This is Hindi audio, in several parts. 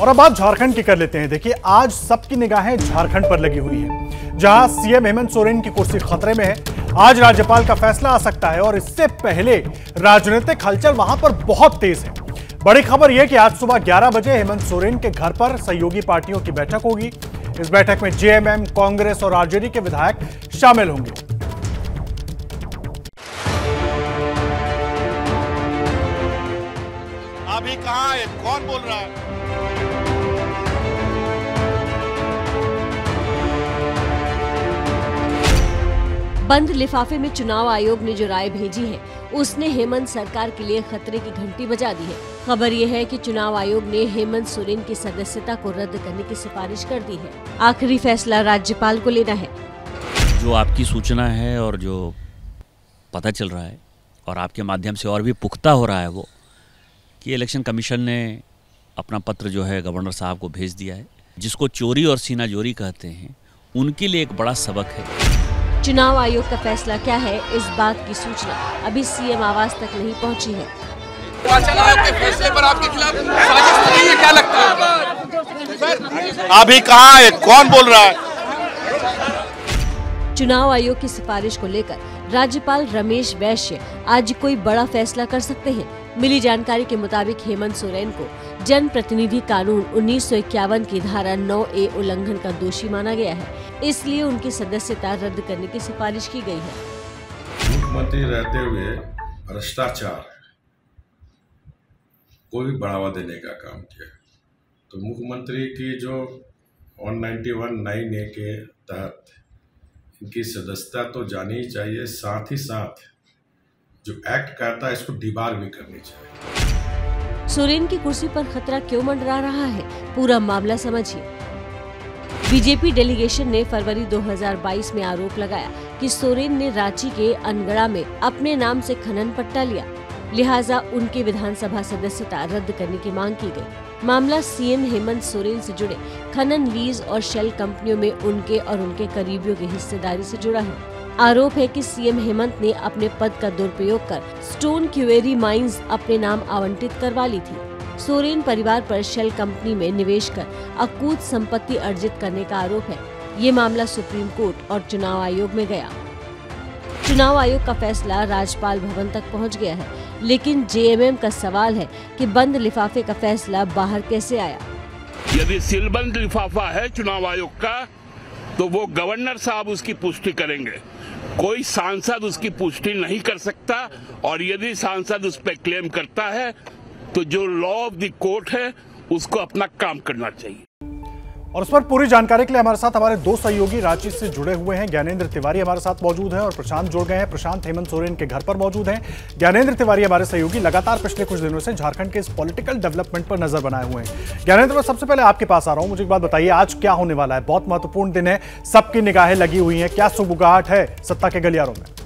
और अब बात झारखंड की कर लेते हैं। देखिए, आज सबकी निगाहें झारखंड पर लगी हुई है। जहाँ सीएम हेमंत सोरेन की कुर्सी खतरे में है, आज राज्यपाल का फैसला आ सकता है और इससे पहले राजनीतिक हलचल वहाँ पर बहुत तेज है। बड़ी खबर यह कि आज सुबह 11 बजे हेमंत सोरेन के घर पर सहयोगी पार्टियों की बैठक होगी। इस बैठक में जेएमएम कांग्रेस और आरजेडी के विधायक शामिल होंगे। अभी कहाँ है? कौन बोल रहा है? बंद लिफाफे में चुनाव आयोग ने जो राय भेजी है, उसने हेमंत सरकार के लिए खतरे की घंटी बजा दी है। खबर ये है कि चुनाव आयोग ने हेमंत सोरेन की सदस्यता को रद्द करने की सिफारिश कर दी है। आखिरी फैसला राज्यपाल को लेना है। जो आपकी सूचना है और जो पता चल रहा है, और आपके माध्यम से और भी पुख्ता हो रहा है वो, कि इलेक्शन कमीशन ने अपना पत्र जो है गवर्नर साहब को भेज दिया है, जिसको चोरी और सीना जोरी कहते हैं, उनके लिए एक बड़ा सबक है। चुनाव आयोग का फैसला क्या है? इस बात की सूचना अभी सीएम आवास तक नहीं पहुँची है। निर्वाचन आयोग के फैसले पर आपके खिलाफ साजिश नहीं है क्या लगता है अभी कहाँ है? कौन बोल रहा है? चुनाव आयोग की सिफारिश को लेकर राज्यपाल रमेश वैश्य आज कोई बड़ा फैसला कर सकते हैं। मिली जानकारी के मुताबिक हेमंत सोरेन को जन प्रतिनिधि कानून उन्नीस सौ इक्यावन की धारा 9 ए उल्लंघन का दोषी माना गया है। इसलिए उनकी सदस्यता रद्द करने की सिफारिश की गई है। मुख्यमंत्री रहते हुए भ्रष्टाचार को भी बढ़ावा देने का काम किया। तो मुख्यमंत्री की जो 191 नाइन ए के तहत इनकी सदस्यता तो जानी चाहिए, साथ ही साथ जो एक्ट कहता है, इसको डिबार भी करनी चाहिए। सोरेन की कुर्सी पर खतरा क्यों मंडरा रहा है? पूरा मामला समझिए। बीजेपी डेलीगेशन ने फरवरी 2022 में आरोप लगाया कि सोरेन ने रांची के अनगढ़ा में अपने नाम से खनन पट्टा लिया। लिहाजा उनकी विधानसभा सदस्यता रद्द करने की मांग की गई। मामला सीएम हेमंत सोरेन से जुड़े। खनन, लीज और शेल कंपनियों में उनके और उनके करीबियों की हिस्सेदारी से जुड़ा है। आरोप है कि सीएम हेमंत ने अपने पद का दुरुपयोग कर स्टोन क्यूएरी माइंस अपने नाम आवंटित करवा ली थी। सोरेन परिवार पर शेल कंपनी में निवेश कर अकूत संपत्ति अर्जित करने का आरोप है। ये मामला सुप्रीम कोर्ट और चुनाव आयोग में गया। चुनाव आयोग का फैसला राजपाल भवन तक पहुँच गया है, लेकिन जेएमएम का सवाल है कि बंद लिफाफे का फैसला बाहर कैसे आया? यदि सीलबंद लिफाफा है चुनाव आयोग का तो वो गवर्नर साहब उसकी पुष्टि करेंगे। कोई सांसद उसकी पुष्टि नहीं कर सकता और यदि सांसद उस पर क्लेम करता है तो जो लॉ ऑफ़ द कोर्ट है, उसको अपना काम करना चाहिए। और उस पर पूरी जानकारी के लिए हमारे साथ हमारे दो सहयोगी रांची से जुड़े हुए हैं। ज्ञानेंद्र तिवारी हमारे साथ मौजूद हैं और प्रशांत जुड़ गए हैं। प्रशांत, हेमंत सोरेन के घर पर मौजूद हैं। ज्ञानेंद्र तिवारी हमारे सहयोगी लगातार पिछले कुछ दिनों से झारखंड के इस पॉलिटिकल डेवलपमेंट पर नज़र बनाए हुए हैं। ज्ञानेंद्र, मैं सबसे पहले आपके पास आ रहा हूँ। मुझे एक बात बताइए, आज क्या होने वाला है? बहुत महत्वपूर्ण दिन है। सबकी निगाहें लगी हुई हैं। क्या सुबुगाहट है सत्ता के गलियारों में?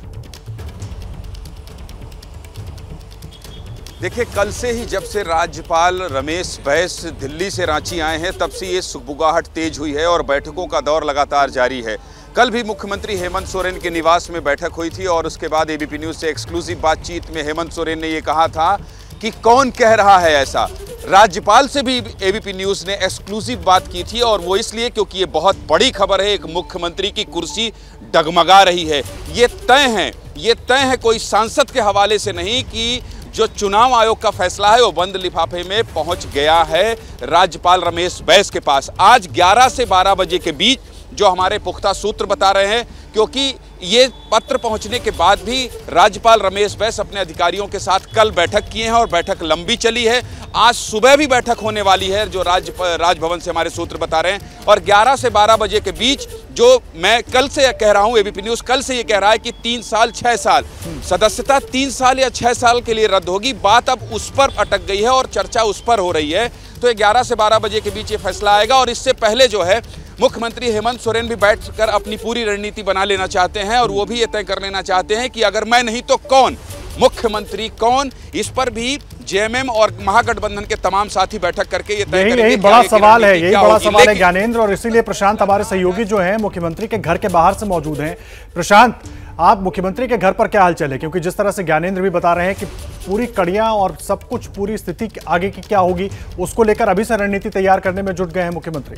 देखिए, कल से ही जब से राज्यपाल रमेश बैस दिल्ली से रांची आए हैं, तब से ये सुगबुगाहट तेज हुई है और बैठकों का दौर लगातार जारी है। कल भी मुख्यमंत्री हेमंत सोरेन के निवास में बैठक हुई थी और उसके बाद एबीपी न्यूज़ से एक्सक्लूसिव बातचीत में हेमंत सोरेन ने ये कहा था कि कौन कह रहा है ऐसा। राज्यपाल से भी एबीपी न्यूज़ ने एक्सक्लूसिव बात की थी और वो इसलिए क्योंकि ये बहुत बड़ी खबर है, एक मुख्यमंत्री की कुर्सी डगमगा रही है। ये तय है, ये तय है कोई सांसद के हवाले से नहीं कि जो चुनाव आयोग का फैसला है, वो बंद लिफाफे में पहुँच गया है। राज्यपाल रमेश बैस के पास। आज 11 से 12 बजे के बीच जो हमारे पुख्ता सूत्र बता रहे हैं, क्योंकि ये पत्र पहुँचने के बाद भी राज्यपाल रमेश बैस अपने अधिकारियों के साथ कल बैठक किए हैं और बैठक लंबी चली है। आज सुबह भी बैठक होने वाली है, जो राज राजभवन से हमारे सूत्र बता रहे हैं। और 11 से 12 बजे के बीच, जो मैं कल से कह रहा हूँ, एबीपी न्यूज़ कल से ये कह रहा है कि तीन साल, छह साल। सदस्यता तीन साल या छह साल के लिए रद्द होगी। बात अब उस पर अटक गई है और चर्चा उस पर हो रही है। तो ग्यारह से बारह बजे के बीच ये फैसला आएगा और इससे पहले जो है, मुख्यमंत्री हेमंत सोरेन भी बैठकर अपनी पूरी रणनीति बना लेना चाहते हैं और वो भी ये तय कर लेना चाहते हैं कि अगर मैं नहीं तो कौन? मुख्यमंत्री कौन? इस पर भी जेएमएम और महागठबंधन के तमाम साथी बैठक करके ये तय यही यही बड़ा सवाल है यही बड़ा सवाल है ज्ञानेंद्र और इसीलिए प्रशांत हमारे सहयोगी जो हैं मुख्यमंत्री के घर के बाहर से मौजूद हैं। प्रशांत आप मुख्यमंत्री के घर पर क्या हाल चले क्योंकि जिस तरह से ज्ञानेंद्र भी बता रहे हैं कि पूरी कड़ियाँ और सब कुछ पूरी स्थिति आगे की क्या होगी उसको लेकर अभी से रणनीति तैयार करने में जुट गए हैं मुख्यमंत्री।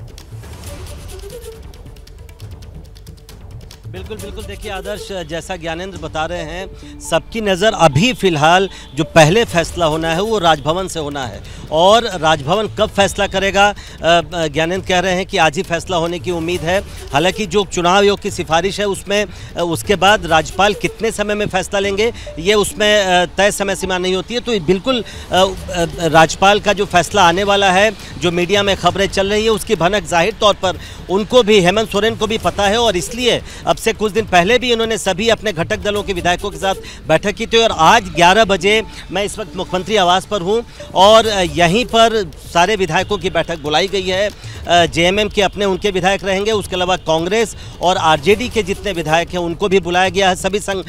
बिल्कुल बिल्कुल। देखिए, आदर्श, जैसा ज्ञानेंद्र बता रहे हैं, सबकी नज़र अभी फ़िलहाल जो पहले फैसला होना है, वो राजभवन से होना है। और राजभवन कब फैसला करेगा ज्ञानेंद्र कह रहे हैं कि आज ही फैसला होने की उम्मीद है। हालाँकि जो चुनाव आयोग की सिफारिश है, उसमें उसके बाद राज्यपाल कितने समय में फैसला लेंगे, ये उसमें तय समय सीमा नहीं होती है। तो बिल्कुल राज्यपाल का जो फैसला आने वाला है, जो मीडिया में खबरें चल रही है, उसकी भनक ज़ाहिर तौर पर उनको भी, हेमंत सोरेन को भी पता है। और इसलिए अब से कुछ दिन पहले भी इन्होंने सभी अपने घटक दलों के विधायकों के साथ बैठक की थी और आज 11 बजे मैं इस वक्त मुख्यमंत्री आवास पर हूँ और यहीं पर सारे विधायकों की बैठक बुलाई गई है। जेएमएम के अपने उनके विधायक रहेंगे उसके अलावा कांग्रेस और आरजेडी के जितने विधायक हैं उनको भी बुलाया गया है। सभी संघ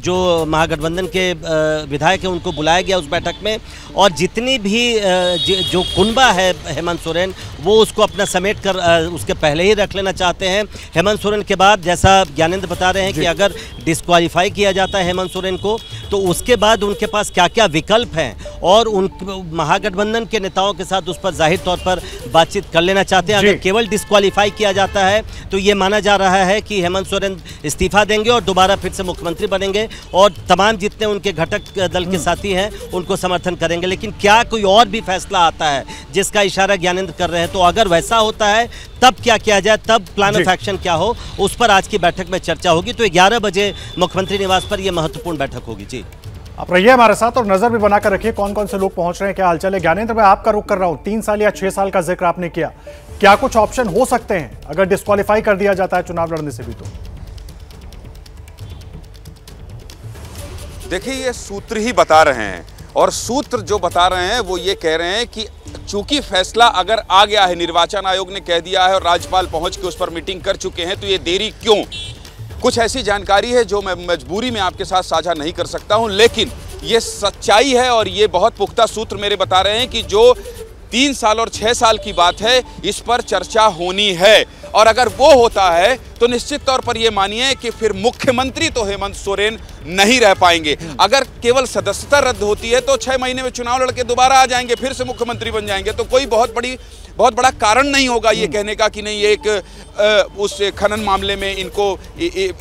जो महागठबंधन के विधायक हैं उनको बुलाया गया उस बैठक में। और जितनी भी जो कुनबा है हेमंत सोरेन वो उसको अपना समेट कर उसके पहले ही रख लेना चाहते हैं। हेमंत सोरेन के बाद जैसा ज्ञानेंद्र बता रहे हैं कि अगर डिस्कालीफाई किया जाता है हेमंत सोरेन को तो उसके बाद उनके पास क्या क्या विकल्प हैं? और उन महागठबंधन के नेताओं के साथ उस पर ज़ाहिर तौर पर बातचीत कर लेना चाहते हैं अगर केवल डिस्कालीफाई किया जाता है तो ये माना जा रहा है कि हेमंत सोरेन इस्तीफा देंगे और दोबारा फिर से मुख्यमंत्री बनेंगे और तमाम जितने उनके घटक दल के हम्म। साथी हैं उनको समर्थन करेंगे। लेकिन क्या कोई और भी फैसला आता है जिसका इशारा ज्ञानेंद्र कर रहे हैं? तो अगर वैसा होता है तब क्या किया जाए? तब प्लान ऑफ़ एक्शन क्या हो? उस पर आज की बैठक में चर्चा होगी। तो ग्यारह बजे मुख्यमंत्री निवास पर यह महत्वपूर्ण बैठक होगी। जी। आप रहिए हमारे साथ और नज़र भी बनाकर रखिए कौन कौन से लोग पहुँच रहे हैं, क्या हालचाल है। ज्ञानेंद्र, मैं आपका रुख कर रहा हूँ। तीन साल या छह साल का ज़िक्र आपने किया। क्या कुछ ऑप्शन हो सकते हैं? अगर डिस्कालीफाई कर दिया जाता है चुनाव लड़ने से भी तो। देखिए, ये सूत्र ही बता रहे हैं। और सूत्र जो बता रहे हैं, वो ये कह रहे हैं कि चूँकि फैसला अगर आ गया है, निर्वाचन आयोग ने कह दिया है और राज्यपाल पहुँच के उस पर मीटिंग कर चुके हैं तो ये देरी क्यों? कुछ ऐसी जानकारी है जो मैं मजबूरी में आपके साथ साझा नहीं कर सकता हूँ, लेकिन ये सच्चाई है और ये बहुत पुख्ता सूत्र मेरे बता रहे हैं कि जो तीन साल और छः साल की बात है, इस पर चर्चा होनी है। और अगर वो होता है तो निश्चित तौर पर यह मानिए कि फिर मुख्यमंत्री तो हेमंत सोरेन नहीं रह पाएँगे। अगर केवल सदस्यता रद्द होती है तो छह महीने में चुनाव लड़के दोबारा आ जाएँगे फिर से मुख्यमंत्री बन जाएँगे। तो कोई बहुत बड़ी बहुत बड़ा कारण नहीं होगा ये कहने का कि नहीं एक उस खनन मामले में इनको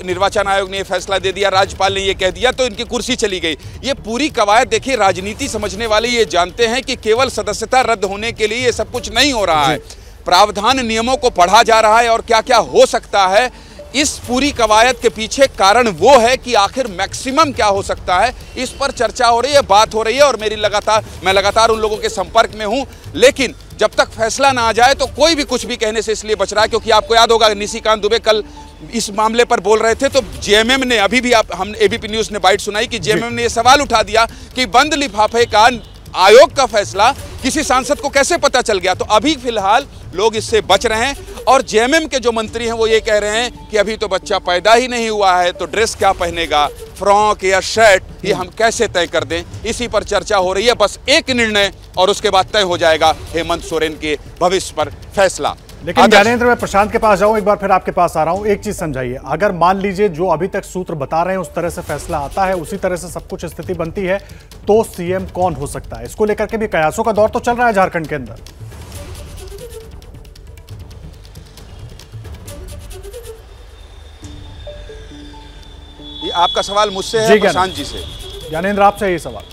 निर्वाचन आयोग ने फैसला दे दिया राज्यपाल ने ये कह दिया तो इनकी कुर्सी चली गई। ये पूरी कवायद देखिए राजनीति समझने वाले ये जानते हैं कि केवल सदस्यता रद्द होने के लिए ये सब कुछ नहीं हो रहा है। प्रावधान नियमों को पढ़ा जा रहा है और क्या क्या हो सकता है इस पूरी कवायद के पीछे कारण वो है कि आखिर मैक्सिमम क्या हो सकता है इस पर चर्चा हो रही है बात हो रही है और मेरी लगातार मैं लगातार उन लोगों के संपर्क में हूँ लेकिन जब तक फैसला ना आ जाए तो कोई भी कुछ भी कहने से इसलिए बच रहा है क्योंकि आपको याद होगा निशिकांत दुबे कल इस मामले पर बोल रहे थे तो जेएमएम ने अभी भी आप हम एबीपी न्यूज़ ने बाइट सुनाई कि जेएमएम ने यह सवाल उठा दिया कि बंद लिफाफे का आयोग का फैसला किसी सांसद को कैसे पता चल गया? तो अभी फ़िलहाल लोग इससे बच रहे हैं और जेएमएम के जो मंत्री हैं वो ये कह रहे हैं कि अभी तो बच्चा पैदा ही नहीं हुआ है तो ड्रेस क्या पहनेगा? फ्रॉक या शर्ट? ये हम कैसे तय कर दें? इसी पर चर्चा हो रही है, बस एक निर्णय और उसके बाद तय हो जाएगा हेमंत सोरेन के भविष्य पर फैसला। लेकिन ज्ञानेंद्र मैं प्रशांत के पास जाऊँ एक बार फिर आपके पास आ रहा हूँ। एक चीज़ समझाइए अगर मान लीजिए जो अभी तक सूत्र बता रहे हैं उस तरह से फैसला आता है उसी तरह से सब कुछ स्थिति बनती है तो सीएम कौन हो सकता है? इसको लेकर के भी कयासों का दौर तो चल रहा है झारखंड के अंदर। ये आपका सवाल मुझसे है प्रशांत जी से। ज्ञानेंद्र आपसे ये सवाल।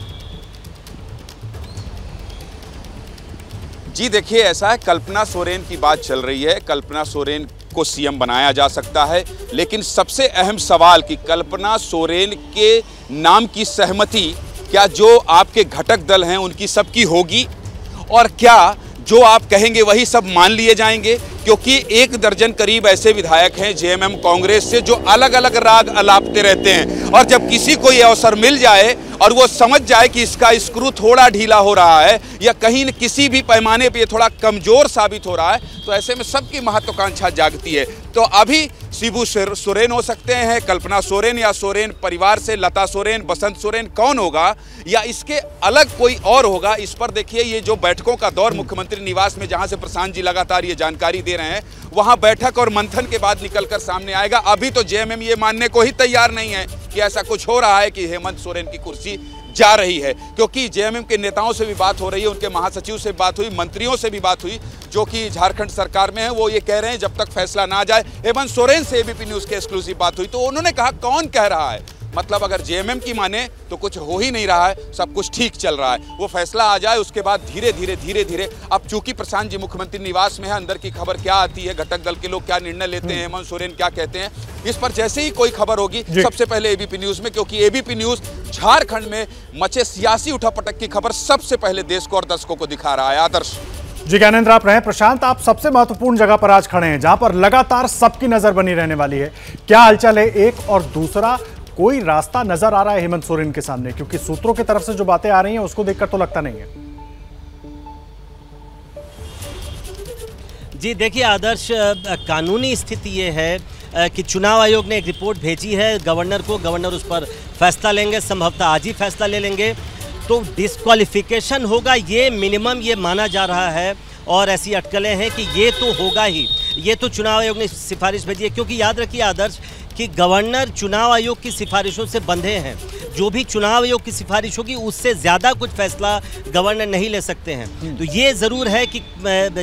जी देखिए, ऐसा है, कल्पना सोरेन की बात चल रही है। कल्पना सोरेन को सीएम बनाया जा सकता है, लेकिन सबसे अहम सवाल कि कल्पना सोरेन के नाम की सहमति, क्या जो आपके घटक दल हैं, उनकी सबकी होगी? और क्या जो आप कहेंगे वही सब मान लिए जाएँगे, क्योंकि एक दर्जन करीब ऐसे विधायक हैं जेएमएम कांग्रेस से जो अलग अलग राग अलापते रहते हैं। और जब किसी को ये अवसर मिल जाए और वो समझ जाए कि इसका स्क्रू थोड़ा ढीला हो रहा है या कहीं न किसी भी पैमाने पे ये थोड़ा कमज़ोर साबित हो रहा है तो ऐसे में सबकी महत्वाकांक्षा जागती है। तो अभी शिबू सोरेन हो सकते हैं, कल्पना सोरेन या सोरेन परिवार से, लता सोरेन, बसंत सोरेन, कौन होगा? या इसके अलग कोई और होगा? इस पर देखिए, ये जो बैठकों का दौर मुख्यमंत्री निवास में, जहाँ से प्रशांत जी लगातार ये जानकारी दे रहे हैं, वहाँ बैठक और मंथन के बाद निकलकर सामने आएगा। अभी तो जेएमएम ये मानने को ही तैयार नहीं है कि ऐसा कुछ हो रहा है कि हेमंत सोरेन की कुर्सी जा रही है, क्योंकि जेएमएम के नेताओं से भी बात हो रही है, उनके महासचिव से बात हुई, मंत्रियों से भी बात हुई। जो कि झारखंड सरकार में है वो ये कह रहे हैं जब तक फैसला ना जाए। हेमंत सोरेन से एबीपी न्यूज़ के एक्सक्लूसिव बात हुई तो उन्होंने कहा कौन कह रहा है? मतलब अगर जेएमएम की माने तो कुछ हो ही नहीं रहा है सब कुछ ठीक चल रहा है। वो फैसला आ जाए उसके बाद धीरे धीरे धीरे धीरे। अब चूँकि प्रशांत जी मुख्यमंत्री निवास में है अंदर की खबर क्या आती है घटक दल के लोग क्या निर्णय लेते हैं हेमंत सोरेन क्या कहते हैं इस पर जैसे ही कोई खबर होगी सबसे पहले एबीपी न्यूज़ में क्योंकि एबीपी न्यूज़ झारखंड में मचे सियासी उठापटक की खबर सबसे पहले देश को और दर्शकों को दिखा रहा है। आदर्श। जी ज्ञानेन्द्र, आप रहे प्रशांत। आप सबसे महत्वपूर्ण जगह पर आज खड़े हैं, जहाँ पर लगातार सबकी नज़र बनी रहने वाली है। क्या हलचल है एक और दूसरा? कोई रास्ता नज़र आ रहा है हेमंत सोरेन के सामने? क्योंकि सूत्रों की तरफ़ से जो बातें आ रही हैं, उसको देखकर तो लगता नहीं है। जी, देखिए, आदर्श कानूनी स्थिति ये है कि चुनाव आयोग ने एक रिपोर्ट भेजी है। गवर्नर को गवर्नर उस पर फैसला लेंगे, संभवतः आज ही फैसला ले लेंगे। तो डिस्कालिफिकेशन होगा ये मिनिमम ये माना जा रहा है। और ऐसी अटकलें हैं कि ये तो होगा ही। ये तो चुनाव आयोग ने सिफारिश भेजी है क्योंकि याद रखिए आदर्श कि गवर्नर चुनाव आयोग की सिफारिशों से बंधे हैं। जो भी चुनाव आयोग की सिफारिश होगी उससे ज़्यादा कुछ फैसला गवर्नर नहीं ले सकते हैं। हम्म। तो ये ज़रूर है कि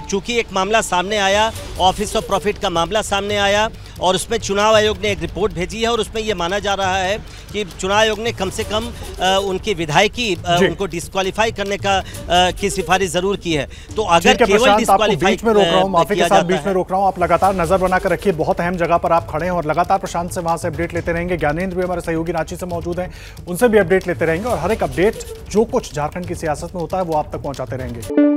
चूँकि एक मामला सामने आया ऑफ़िस ऑफ़ प्रॉफिट का मामला सामने आया और उसमें चुनाव आयोग ने एक रिपोर्ट भेजी है और उसमें ये माना जा रहा है कि चुनाव आयोग ने कम से कम उनकी विधायकी उनको डिस्कालीफाई करने का की सिफारिश ज़रूर की है। तो अगर केवल डिस्कालीफाई में रोक रहा हूँ माफ़ी के साथ बीच में रोक रहा हूँ आप लगातार नज़र बनाकर रखिए बहुत अहम जगह पर आप खड़े हैं और लगातार प्रशांत से वहाँ से अपडेट लेते रहेंगे। ज्ञानेन्द्र भी हमारे सहयोगी रांची से मौजूद हैं उनसे भी अपडेट लेते रहेंगे और हर एक अपडेट जो कुछ झारखंड की सियासत में होता है वो आप तक पहुंचाते रहेंगे।